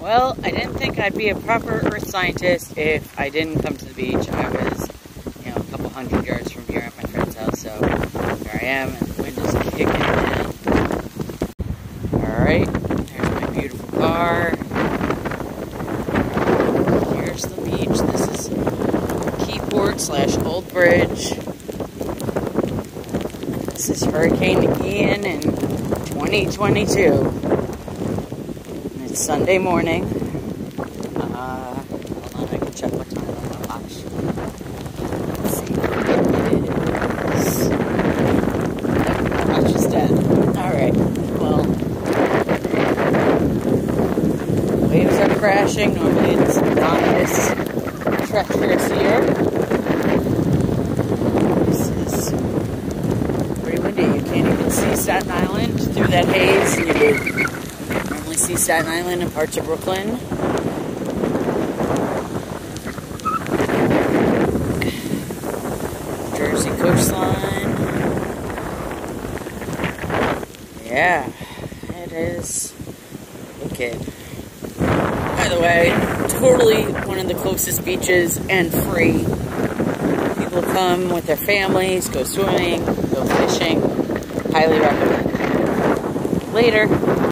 Well, I didn't think I'd be a proper earth scientist if I didn't come to the beach. I was, you know, a couple hundred yards from here at my friend's house, so here I am, and the wind is kicking in. Alright, there's my beautiful car. Here's the beach. This is Keyport slash Old Bridge. This is Hurricane Ian in 2022. Sunday morning. Uh, hold on, I can check time on my watch. Let's see. Alright, well. Waves are crashing. Normally it's not this treacherous here. This is pretty windy. You can't even see Staten Island through that haze. See Staten Island and parts of Brooklyn. Jersey coastline. Yeah, it is wicked. By the way, totally one of the closest beaches and free. People come with their families, go swimming, go fishing. Highly recommend. Later.